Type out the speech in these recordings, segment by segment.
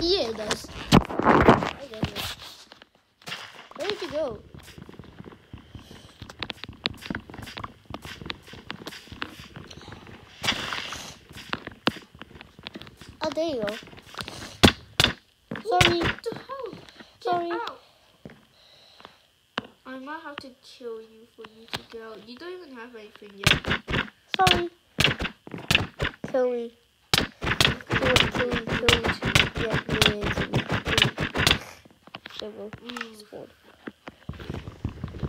Yeah, it does. I get it. Where did you go? Oh, there you go. Sorry. What the hell? Get Sorry. out. I might have to kill you for you to get out. You don't even have anything yet. Sorry. Kill me. Kill me, kill me, kill me. Mm.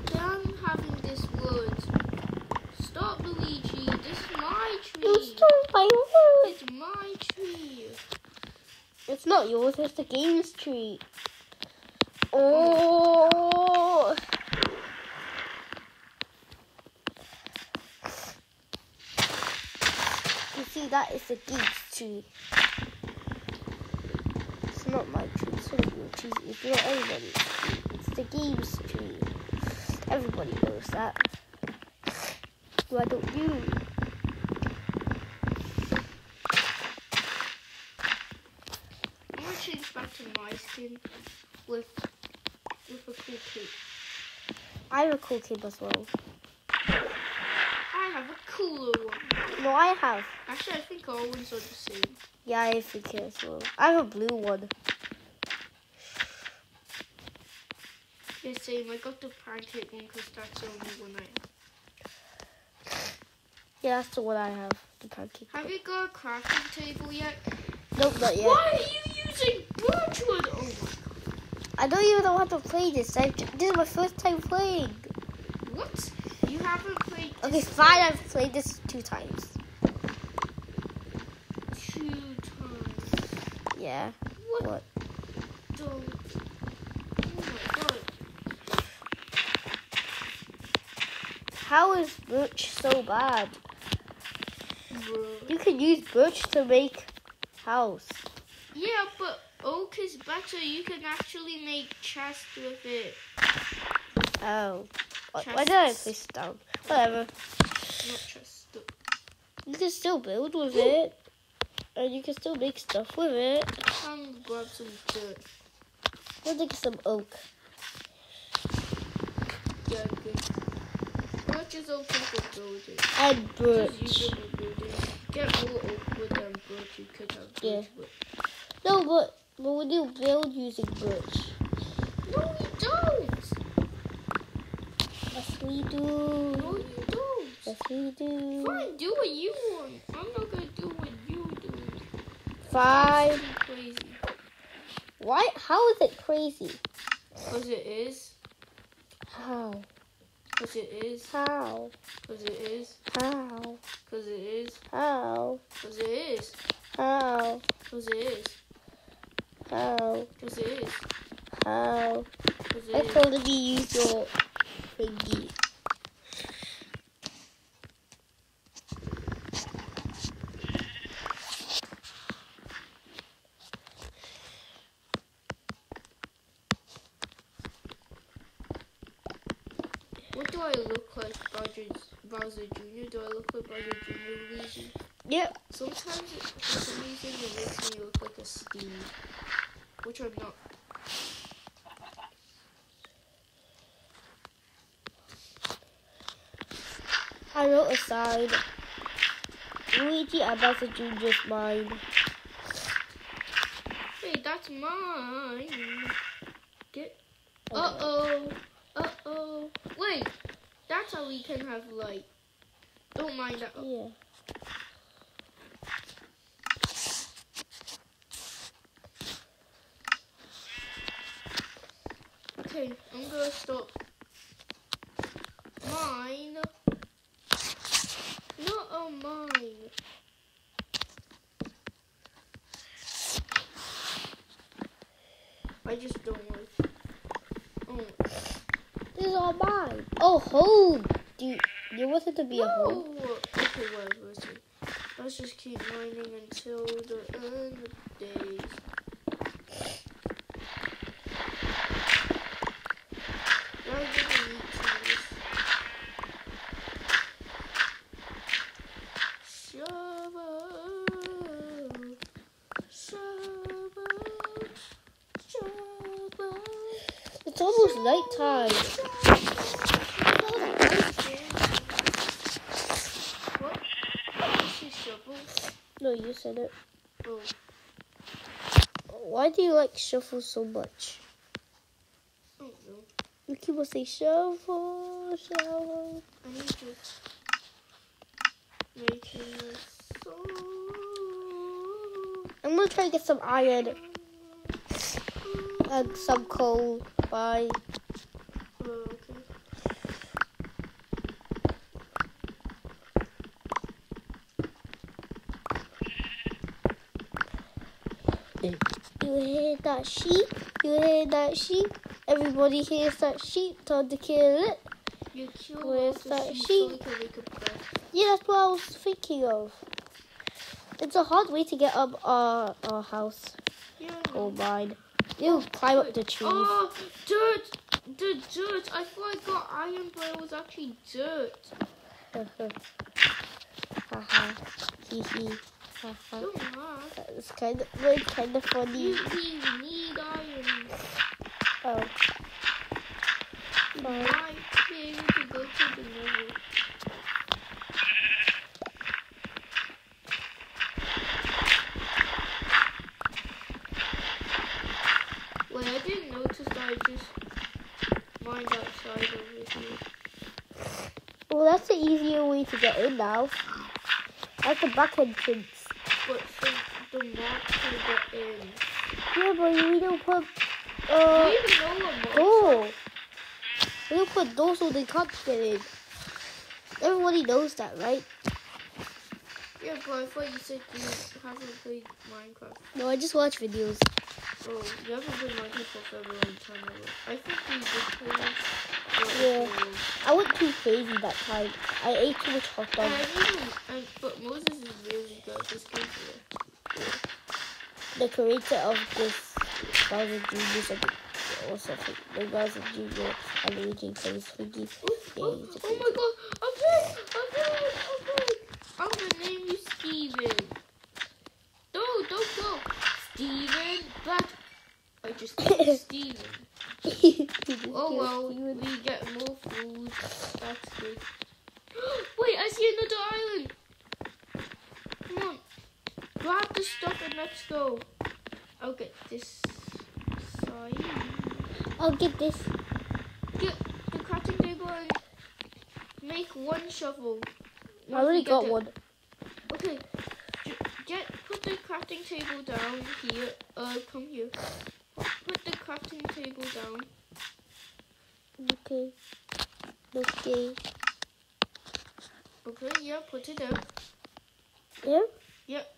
Done having this wood. Stop, Luigi. This is my tree. You stole my wood. It's my tree. It's not yours, it's the game's tree. Oh. You see, that is the game's tree. It's not my tree, it's not your tree, it's not anybody's tree. It's the game's tree. Everybody knows that. Why don't you? I'm gonna change back to my skin with with a cool cape. I have a cool cape as well. I have a cooler one. No, I have. Actually, I think all ones are the same. Yeah, I think it as well. I have a blue one. Same. I got the pancake one because that's the only one I have. Yeah, that's the one I have. The pancake. Have you got a crafting table yet? Nope, not yet. Why are you using birchwood? Oh my I don't even know how to play this. I, this is my first time playing. What? You haven't played Okay, fine. I've played this two times. two times. Yeah. What? What? the? Oh my god. How is birch so bad? You can use birch to make house. Yeah, but oak is better. You can actually make chest with it. Oh. Why why did I Chests. place it down? Whatever. Not chest. You can still build with it. And you can still make stuff with it. I'm grab some dirt. I'll take some oak. Yeah, is okay for building. And Just birch. use it for building. Get wood than birch. You could have Yeah. wood. No, but, but when you build using birch. No, you don't. Yes, we do. No, you don't. Yes, we do. Fine, do what you want. I'm not gonna do what you do. Fine. Crazy. Why? How is it crazy? Cause it is. How? Cause it is. How? Cause it is. How? Cause it is. How? Cause it is. How? Cause it is. How? Cause it is. How? Cause I it is. totally use your thingy. What do I look like, Bowser, Jr.? Do I look like Bowser Jr. Luigi? Yep. Sometimes, it, for some reason, it makes me look like a Steve, which I'm not. I wrote a sign. Luigi and Bowser Jr.'s mine. Hey, that's mine. Get. Uh oh. Uh oh. Wait. That's how we can have light. Don't mind that. Yeah. Okay, I'm gonna stop. Mine. Not a mine. I just don't like. Oh, all mine. Oh, home. Do you, you want it to be a no. home? Okay, whatever. Let's, let's just keep mining until the end of days. Now I'm gonna need to just shovel, shovel, It's almost nighttime. What? This is shovel. No, you said it. Oh, Why do you like shuffle so much? I don't know. You keep on saying shovel, shovel. I need to a song. I'm gonna try to get some iron and some coal. Bye. Oh, okay. You hear that sheep? You hear that sheep? Everybody hears that sheep. Time to kill it. You kill Where's that sheep, so we can make a bed. Yeah, that's what I was thinking of. It's a hard way to get up our, our house. Yeah. Coal mine. You climb up the trees. Oh, dirt! The dirt! I thought I got iron, but it was actually dirt. Haha. Hee hee. It's kind of, it's kind of You funny. we need iron. Oh. You Fine. might be able to go to the nether. Wait, I didn't notice that I just mined outside over here. Well, that's the easier way to get in now. That's the back entrance. But for the mob to get in. Yeah, but we don't put uh you even know what mobs. We don't put door so they can't get in. Everybody knows that, right? Yeah, but I thought you said you haven't played Minecraft. No, I just watch videos. Oh, you haven't Minecraft for a very long time. I think you did play. Yeah. I went too crazy that time. I ate too much hot And dog. I and, but Moses is really good this game today. The creator of this Bowser Jr. and or something. The Bowser Jr. animating face thingy. Oh, Yeah, oh, oh my god, a pig! A pig! A pig! I'm gonna name you Steven. No, don't go. Steven, but I just named Steven. Oh well, we get more food. That's good. Wait, I see another island. Come on, grab the stuff and let's go. I'll get this side. I'll get this. Get the crafting table and make one shovel. I already got it. one. Okay. Get put the crafting table down here. Uh, come here. Crafting table down. Okay. Okay. Okay, yeah, put it down. Yeah? Yep.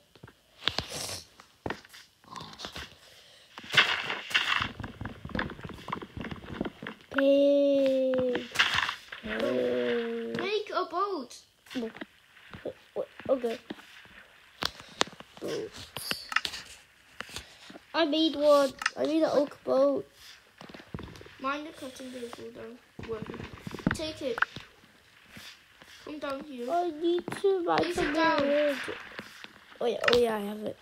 Pig. Pig. Make a boat. Okay. Boat. I made one. I made an oak boat. Mind the cutting table down. Working. Take it. Come down here. I need to buy some down. wood. Oh yeah, oh yeah, I have it.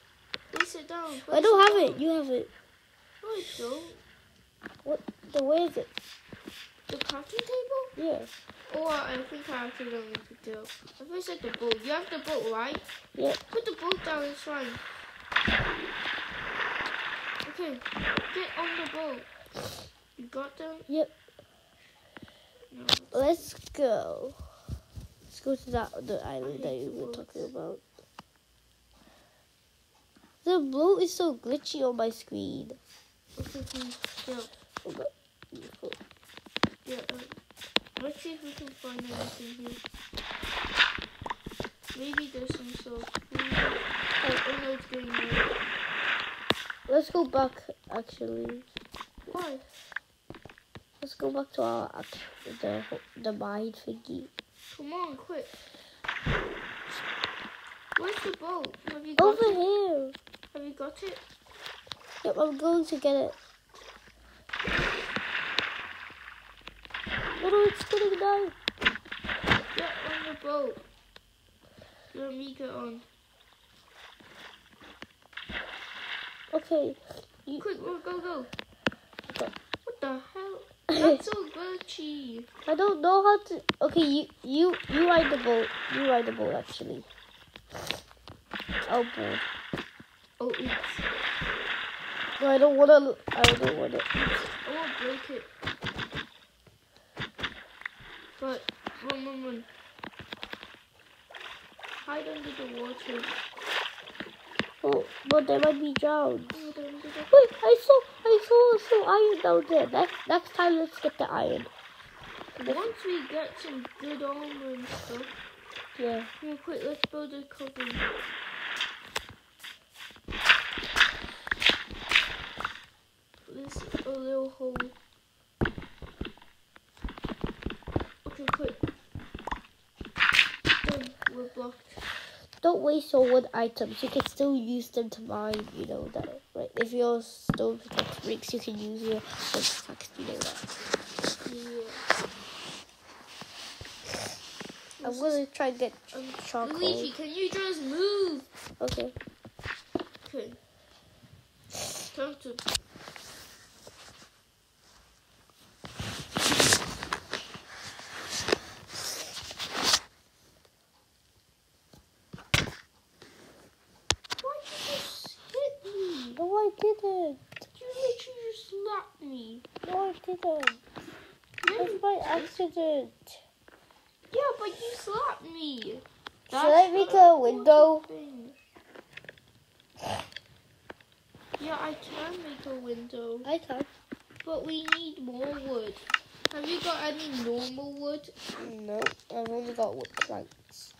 Place it down. I don't have down. it. You have it. No, I don't. What? The where is it? The crafting table? Yeah. Oh, I think I picked it up. I thought I said the boat. You have the boat, right? Yeah. Put the boat down, it's fine. Okay, get on the boat. You got them? Yep. No. Let's go. Let's go to that other island that you were talking about. The blue is so glitchy on my screen. Okay. Yeah, Oh, God. Yeah. Uh, let's see if we can find anything here. Maybe there's some sort of food. Oh, oh no, it's getting late. Let's go back. Actually, Why? let's go back to our the the mine thingy. Come on, quick. Where's the boat? Have you got Over it? here. Have you got it? Yep, I'm going to get it. No, it's getting down. Get on the boat. Let me get on. Okay. Quick, go, go, go. Okay. What the hell? That's so glitchy. I don't know how to. Okay, you you you ride the boat. You ride the boat actually. Oh boy. Oh, oops. No, I don't wanna. I don't wanna. I won't break it. But run, run, run. Hide under the water. Oh, but they might be drowned. Hide under the Wait, I saw I saw some iron down there. Next next time, let's get the iron. Once we get some good armor and stuff, Yeah. real quick, let's build a coven. This a little hole. Okay, quick. Done. We're blocked. Don't waste your wood items. You can still use them to mine. You know that, right? If your stone pickaxe breaks, you can use your wood pickaxe. You know that. Yeah. I'm gonna try and get Um, charcoal. Luigi, can you just move? Okay. Time to. Why'd you just hit me? No, I didn't. You literally just slapped me. No, I didn't. Yeah, That's my accident. yeah, but you slapped me. Should I make a window? thing. Yeah, I can make a window, I can. but we need more wood. Have you got any normal wood? No, I've only got wood planks.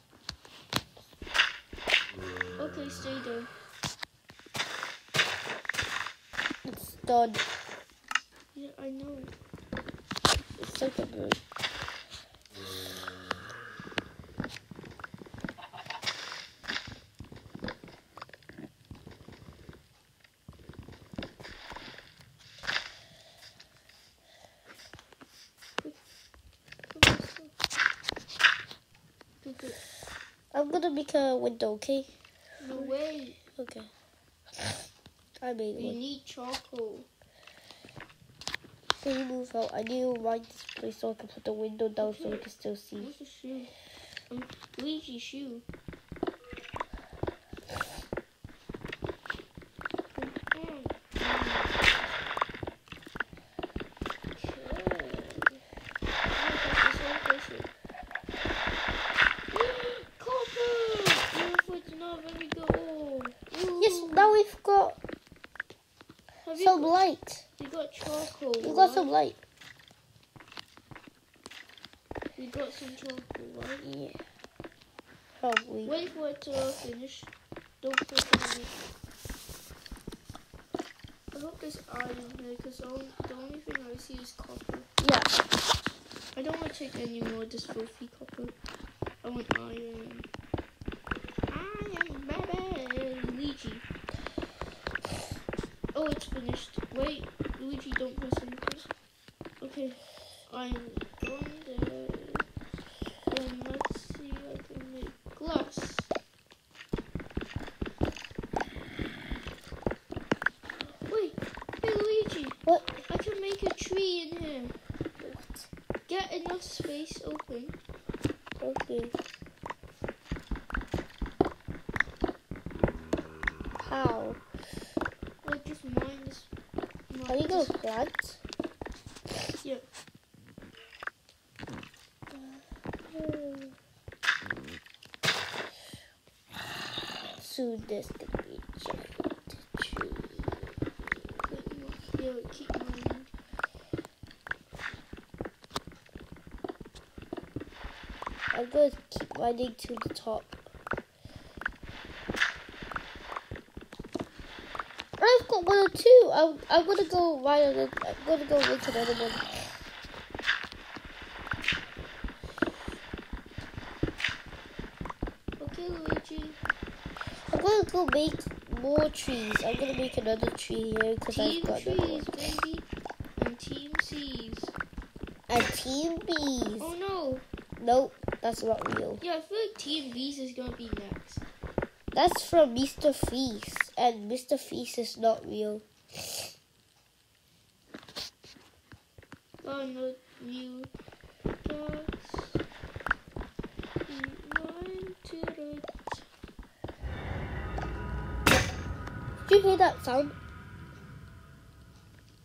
Okay, stay there. Done. Yeah, I know. It's like a bird. I'm gonna make a window, okay? No way. Okay. I made We one. need charcoal. Can you move out? I need to mine this place so I can put the window down so we can still see. Where's the shoe? Um, Luigi shoe. Yes, now we've got Have you some got, light. we got charcoal. We've got right? some light. We got some charcoal, right? Yeah. Probably. Wait for it to finish. Don't put it. I hope there's iron here because the only thing I see is copper. Yeah. I don't want to take any more of this filthy copper. I want iron. Iron, baby! Luigi. Oh, it's finished. Wait, Luigi, don't press anything. Okay, I'm done there. Then let's see if I can make glass. Wait, hey Luigi, What? I can make a tree in here. What? Get enough space open. Okay. How? Like just mine this. Are you gonna plant? Yeah. Gonna be giant tree. I'm gonna keep mining to the top. I've got one or two. I'm, I'm gonna go right on. I'm gonna go make another one. Okay, Luigi. Go make more trees. I'm gonna make another tree here because I've got another one. trees, baby. And team C's. And team bees. Oh no. Nope, that's not real. Yeah, I feel like team B's is gonna be next. That's from Mr. Feast, and Mr. Feast is not real. Oh no, you Did you hear that sound?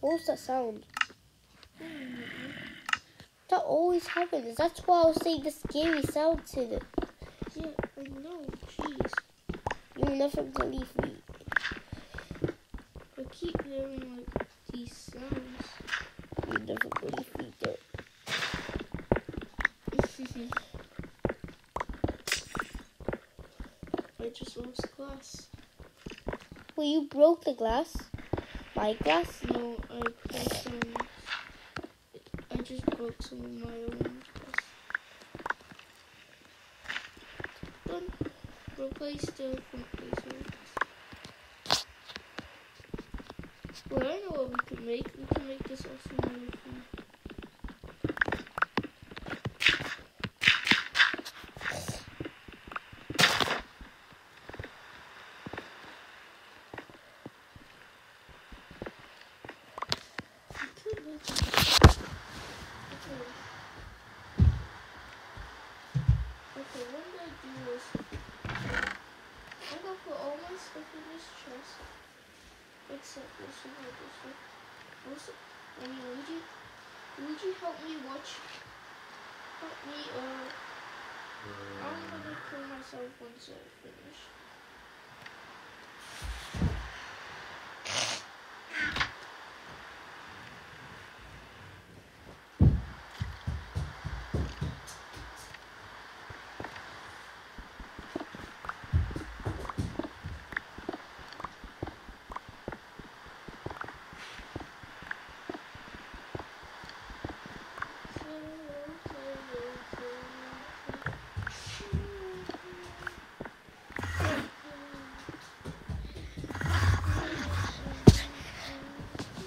What was that sound? That always happens. That's why I was saying the scary sound to it. Yeah, I know. Jeez, You'll never believe me. I keep hearing like these sounds. You'll never believe me though. I just lost glass. Well, you broke the glass. My glass? No, I broke some. I just broke some of my own glass. Done. Replace the front. Well, I know what we can make. We can make this awesome new thing. We could make it. Okay. Okay, what I'm gonna do is I'm gonna put all my stuff in this chest. Except this one or this one. Also, I mean, would you, would you help me watch? Help me, uh, I'm gonna kill myself once I finish.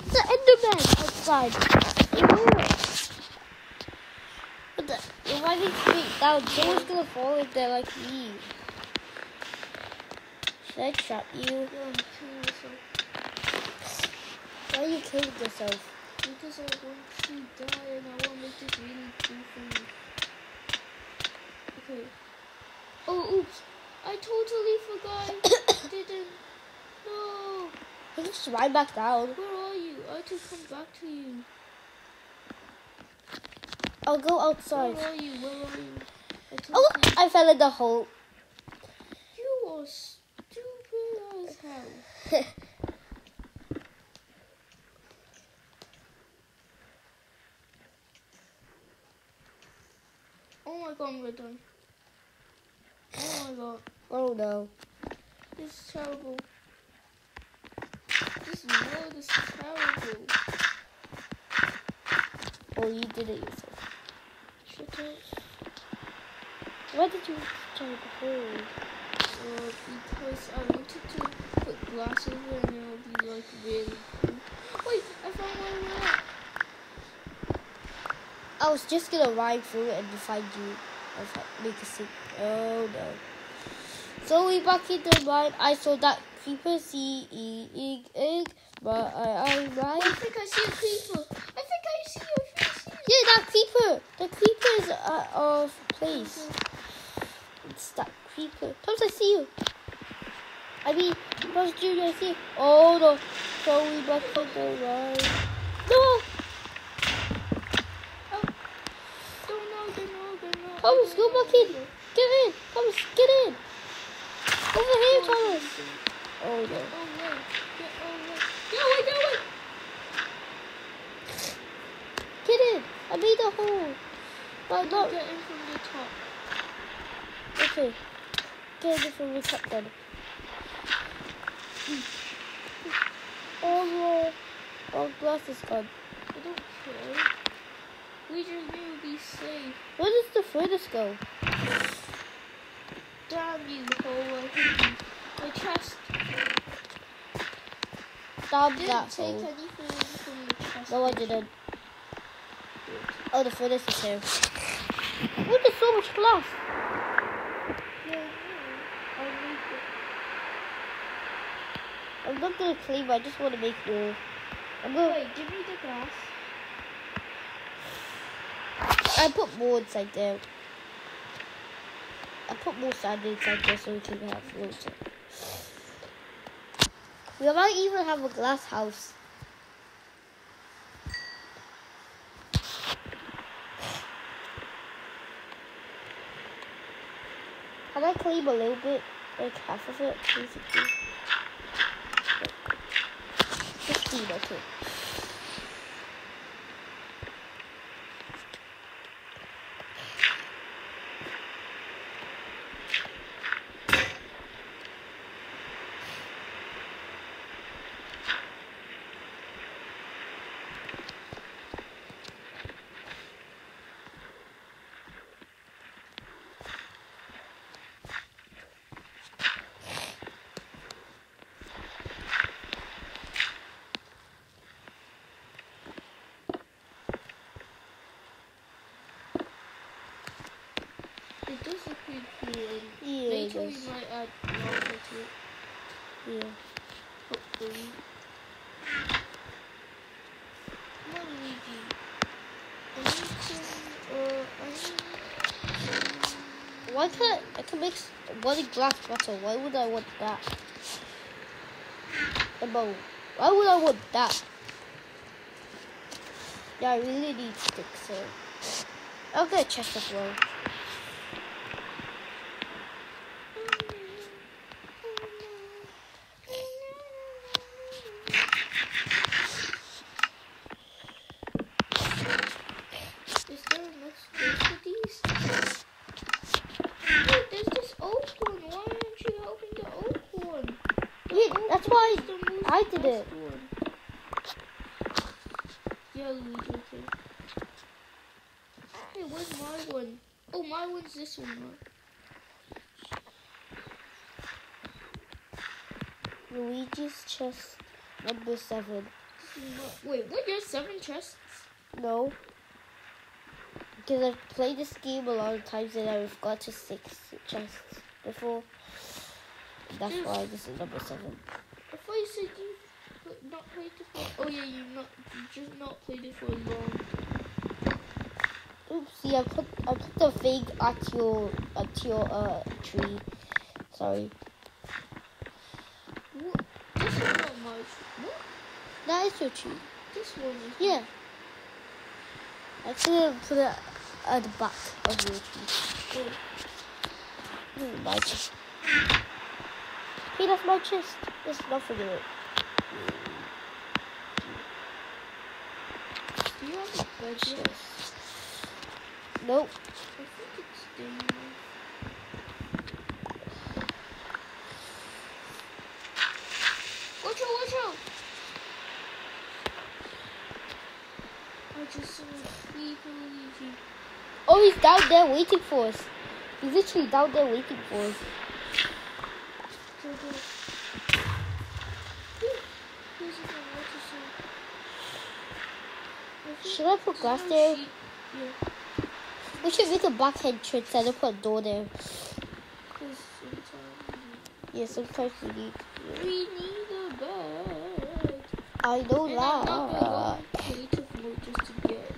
The Enderman outside. What the? If I get straight down, someone's gonna fall in there like me. Should I trap you? Yeah, I'm killing myself. Why are you killing yourself? Because I want to die and I want to make this really cool for me. Okay. Oh, oops. I totally forgot. Didn't. No. I just ride back down. Where? I to come back to you. I'll go outside. Where are you? Where are you? I Oh. I fell in the hole. You are stupid as hell. Oh my god, we're done. Oh my god. oh no. This is terrible. This is. Oh, you did it yourself. Shut. Why did you try the hole? Uh, because I wanted to put glass over and it'll be like really cool. Wait, I found my way. I was just gonna ride through it and find you. I was like, make a sing. Oh no. So we back in the mine. I saw that creeper see eating egg, but I I I think I see a creeper. I think I see you. I think I see you. Yeah, that creeper. The creeper is out of place. It's that creeper. Thomas, I see you. I mean, Thomas Junior, I see you. Oh no. So we back in the mine. No. Oh, don't know, don't know, don't know. Thomas, go back in. Get in. Thomas, get in. Over here, Thomas. Oh no. Get away. Get away. Get away, get away. Get in. I made a hole. But not. Get in from the top. Okay. Get in from the top then. Oh no. Oh, glass is gone. I don't care. We just need to be safe. Where does the furthest go? Damn you, hole. My chest. Damn Didn't that take hole. anything from the chest. No, I didn't. Oh, the furthest is here. Oh, there's so much glass. I need it. I'm not gonna claim. I just want to make more. I'm gonna. Wait, give me the glass. I put more inside there. I put more sand inside there so we can have of. We might even have a glass house. Can I claim a little bit? Like half of it, basically. Fifteen, okay. It we might add to it. Yeah. Why can't I, can make one glass bottle? Why would I want that? The bowl. Why would I want that? Yeah, I really need sticks. So a chest as well. Is there enough space for these? Wait, there's this oak one. Why aren't you helping the oak one? Yeah, Oak that's why one's the most I did best it. Yeah, Luigi, okay. Hey, where's my one? Oh, my one's this one. Luigi's chest number seven. This is my- Wait, what? There's seven chests? No. Because I've played this game a lot of times and I've got to six chests before. That's why this is number seven. I thought you said you not played it for. Oh yeah, you not you just not played it for long. Oopsie, I put I put the thing at your at your uh tree. Sorry. What? This is not my. What? That is your tree. This one is. Yeah. I couldn't put it at the back of your tree. Oh, Hmm, my chest. Hey, that's my chest. There's nothing in it. Do you have a bed yet? Nope. I think it's there. Watch out! Watch out! I just saw Luigi. Oh, he's down there waiting for us. He's literally down there waiting for us. Go, go. Ooh, Here's the water source. I think Should I put glass there? Yeah. We should make a back entrance and then put a door there. Yeah, sometimes we need. we need a bed. I know And I'm not that. creative mode just to get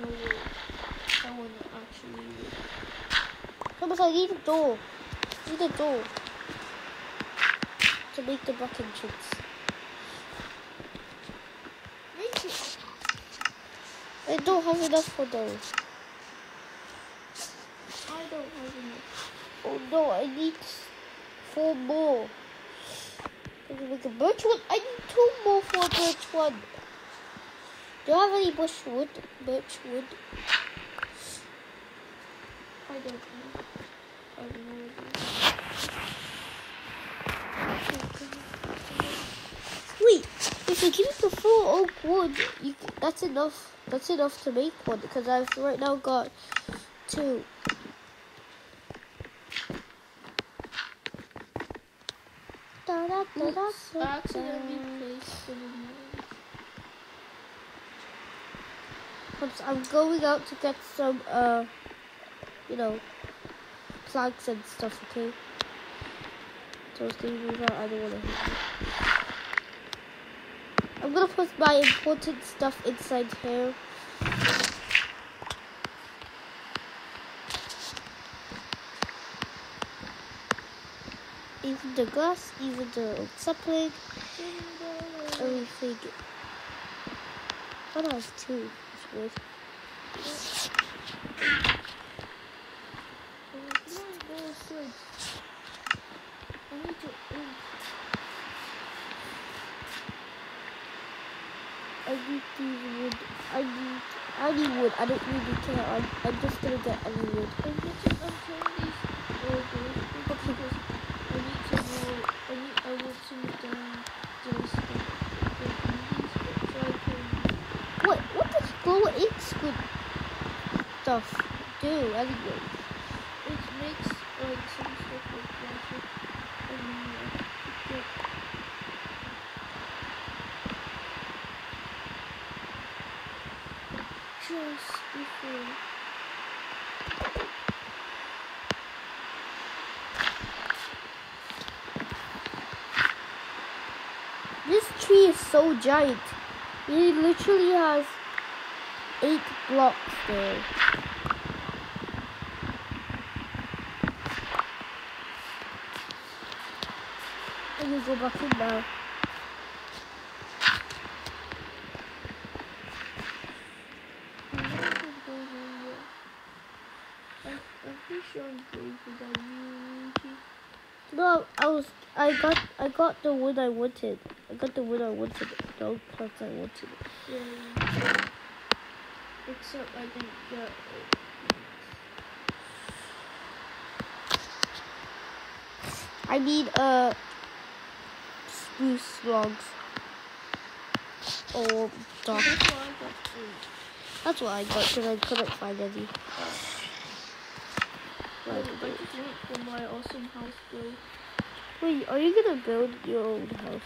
no I wanna actually Thomas, I need a door. I need a door to make the back entrance. make it. I don't have enough for those. I don't have enough. Oh no, I need four more. I can make a birch one. I need two more for birch one. Do you have any bush wood? Birch wood? I don't know. I have no idea. Wait, if you give me the full oak wood, you, that's enough. That's enough to make one because I've right now got two. Da, da, da, da, I da, accidentally da. placed the remote. Oops, I'm going out to get some, uh, you know, planks and stuff, okay? So it's gonna move out, I don't wanna hit. I'm gonna put my important stuff inside here. Even the glass, even the sapling, everything. What else too? It's weird. I need to I need wood. I need. I need wood. I don't to kill. I'm, I'm just gonna get any wood. I'm. I'm trying these burgers because I need to know. I need. I want to down the stuff. So I can. What? What does glow ink squid stuff do anyway? It makes like some stuff like plastic. And then uh, get just before. This tree is so giant. It literally has eight blocks there. I can go back in now. No, I was. I got. I got the wood I wanted. I got the wood I wanted. The oak plants I wanted. Yeah. Except I didn't get it. I need uh spruce logs. Or dark. That's why I got. That's what I got because I couldn't find any. I Right. just went for my awesome house build. Wait, are you gonna build your own house?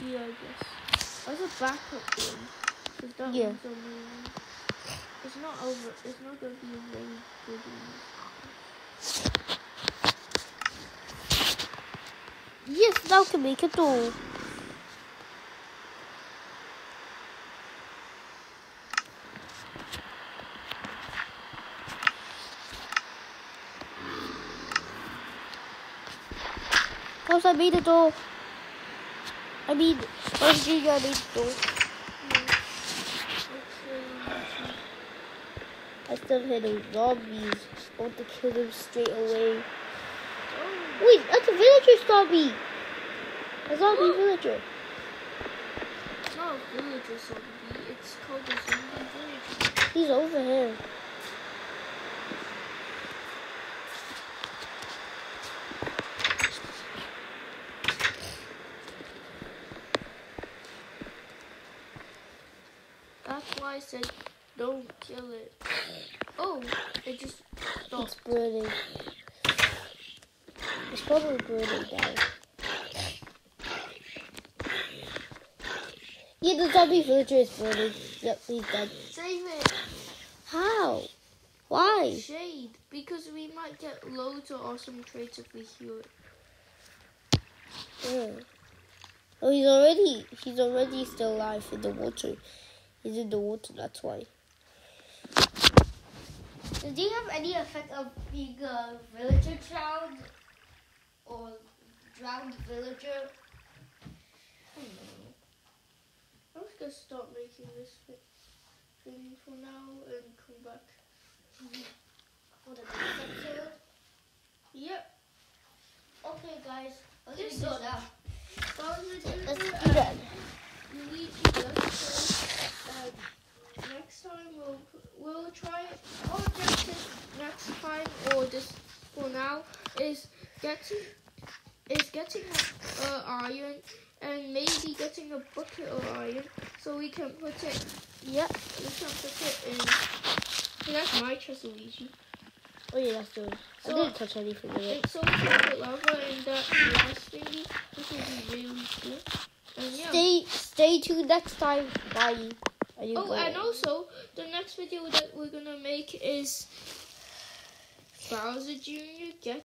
Yeah, I guess. As a backup one. That Yeah. one's only. It's not over. It's not going to be a very good one. Yes, now can make a door. House, I made a door. I mean, Junior, I made a. I still hear those zombies. I want to kill them straight away. Oh, Wait, that's a villager zombie. A zombie villager. it's not a villager zombie. It's called a zombie villager. He's over here. That's why I said don't kill it. Oh, it just It's stopped. burning. It's probably burning down. Yeah, the zombie villager is burning. Yep, he's dead. Save it. How? Why? Shade. Because we might get loads of awesome traits if we heal it. Yeah. Oh, he's already he's already still alive in the water. He's in the water. That's why. Do you have any effect of being a villager drowned or drowned villager? I'm just gonna this thing for now and come back. For the episode? Yep. Okay, guys, This just go now. That. Let's do that. Luigi does so, uh, next time we'll we'll try our objective next time or just for now is getting is getting uh, iron and maybe getting a bucket of iron so we can put it Yep. we can put it in so that's my chest Luigi. Oh yeah, that's good. I So- didn't touch anything in it. So we can put lava in that last thingy. This will be really cool. And yeah. Stay stay tuned next time. Bye. Are you Oh, going? and also the next video that we're gonna make is Bowser Jr. Get